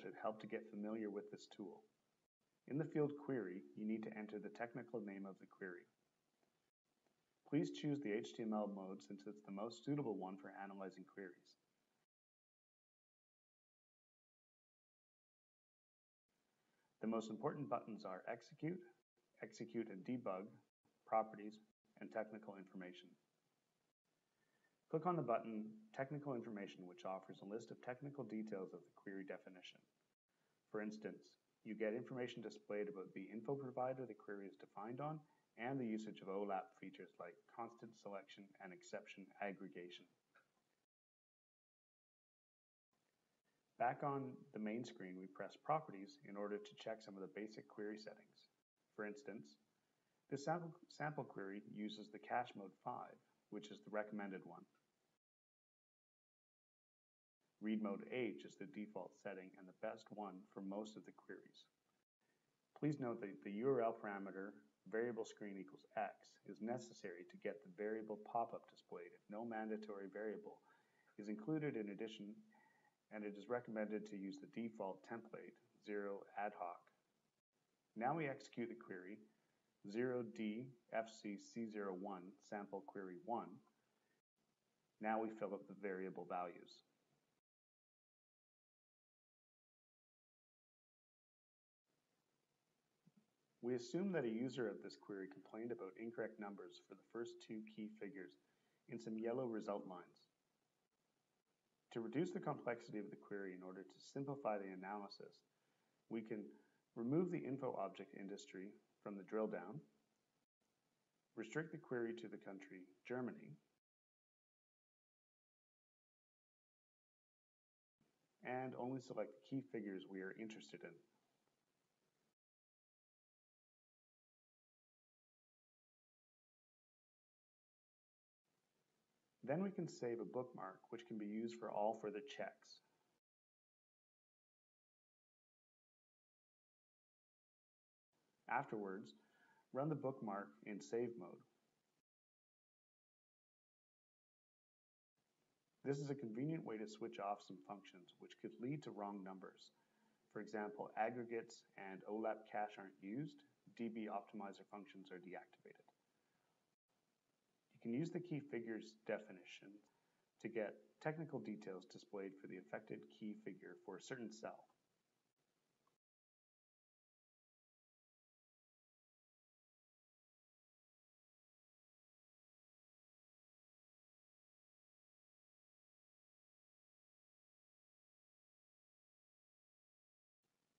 should help to get familiar with this tool. In the field Query, you need to enter the technical name of the query. Please choose the HTML mode since it's the most suitable one for analyzing queries. The most important buttons are Execute, Execute and Debug, Properties, and Technical Information. Click on the button Technical Information which offers a list of technical details of the query definition. For instance, you get information displayed about the info provider the query is defined on and the usage of OLAP features like constant selection and exception aggregation. Back on the main screen, we press Properties in order to check some of the basic query settings. For instance, this sample, sample query uses the cache mode 5, which is the recommended one. Read mode H is the default setting and the best one for most of the queries. Please note that the URL parameter variable screen equals x is necessary to get the variable pop-up displayed if no mandatory variable is included in addition and it is recommended to use the default template 0 ad hoc. Now we execute the query 0d fcc01 sample query 1. Now we fill up the variable values. We assume that a user of this query complained about incorrect numbers for the first two key figures in some yellow result lines. To reduce the complexity of the query in order to simplify the analysis, we can remove the info object industry from the drill down, restrict the query to the country Germany, and only select the key figures we are interested in. Then we can save a bookmark which can be used for all further checks. Afterwards, run the bookmark in save mode. This is a convenient way to switch off some functions which could lead to wrong numbers. For example, aggregates and OLAP cache aren't used, DB optimizer functions are deactivated can use the key figures definition to get technical details displayed for the affected key figure for a certain cell.